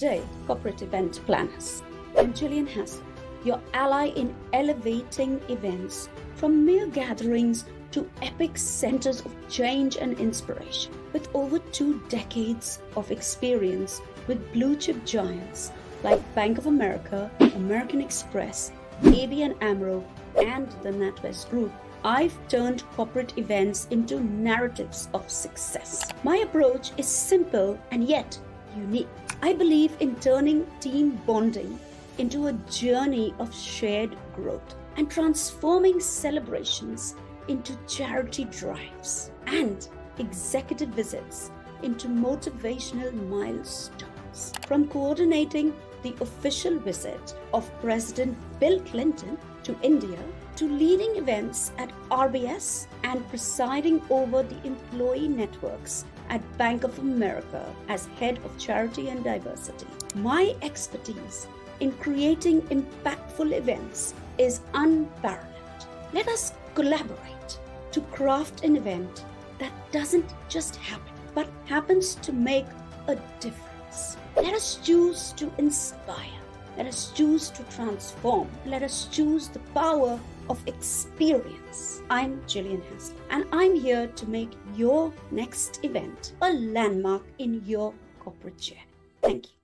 day corporate event planners. I'm Jillian Haslam, your ally in elevating events from mere gatherings to epic centers of change and inspiration. With over two decades of experience with blue chip giants like Bank of America, American Express, ABN AMRO, and the NatWest Group, I've turned corporate events into narratives of success. My approach is simple and yet unique. I believe in turning team bonding into a journey of shared growth and transforming celebrations into charity drives and executive visits into motivational milestones. From coordinating the official visit of President Bill Clinton to India to leading events at RBS and presiding over the employee networks at Bank of America as head of charity and diversity. My expertise in creating impactful events is unparalleled. Let us collaborate to craft an event that doesn't just happen, but happens to make a difference. Let us choose to inspire. Let us choose to transform. Let us choose the power of experience. I'm Jillian Haslam, and I'm here to make your next event a landmark in your corporate journey. Thank you.